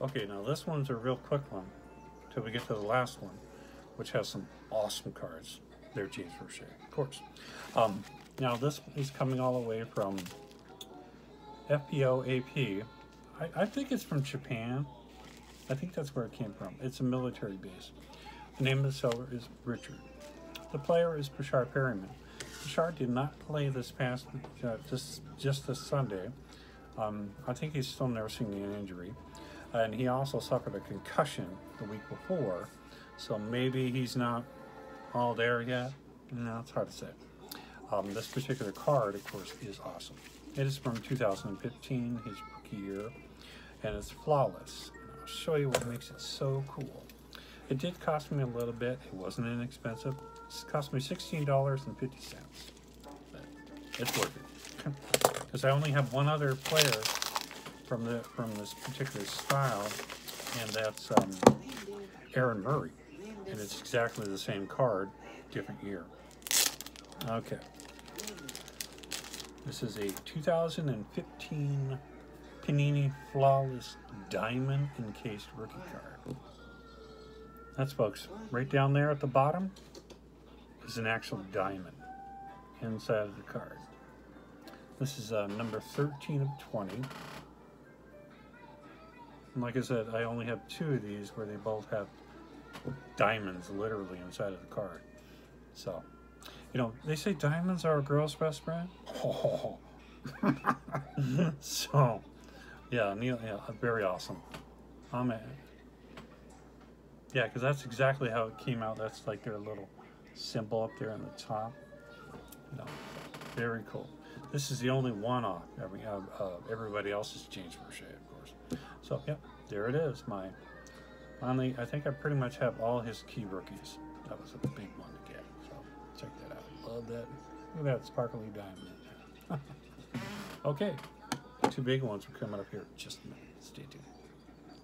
Okay, now this one's a real quick one till we get to the last one, which has some awesome cards. They're James Verche, of course. Um, now this is coming all the way from FPO AP. I, I think it's from Japan. I think that's where it came from. It's a military base. The name of the seller is Richard. The player is Breshad Perriman. Breshad did not play this past, uh, just, just this Sunday. Um, I think he's still nursing an injury. And he also suffered a concussion the week before. So maybe he's not all there yet. No, it's hard to say. Um, this particular card, of course, is awesome. It is from 2015, his rookie year, and it's flawless. And I'll show you what makes it so cool. It did cost me a little bit. It wasn't inexpensive. It cost me $16.50. But it's worth it. Because I only have one other player from the from this particular style, and that's um, Aaron Murray. And it's exactly the same card, different year. Okay. This is a 2015 Panini Flawless Diamond Encased Rookie card. That's, folks, right down there at the bottom is an actual diamond inside of the card. This is uh, number 13 of 20. And like I said, I only have two of these where they both have diamonds literally inside of the card. So, you know, they say diamonds are a girl's best friend. Oh. so, yeah, Neil, yeah, very awesome. I'm a, yeah, because that's exactly how it came out. That's like their little symbol up there on the top. You know, very cool. This is the only one-off. Every uh, uh, everybody else is James Verche, of course. So, yep, there it is. My finally, I think I pretty much have all his key rookies. That was a big one to get. So check that out. Love that. Look at that sparkly diamond. okay, two big ones are coming up here. Just a minute. Stay tuned.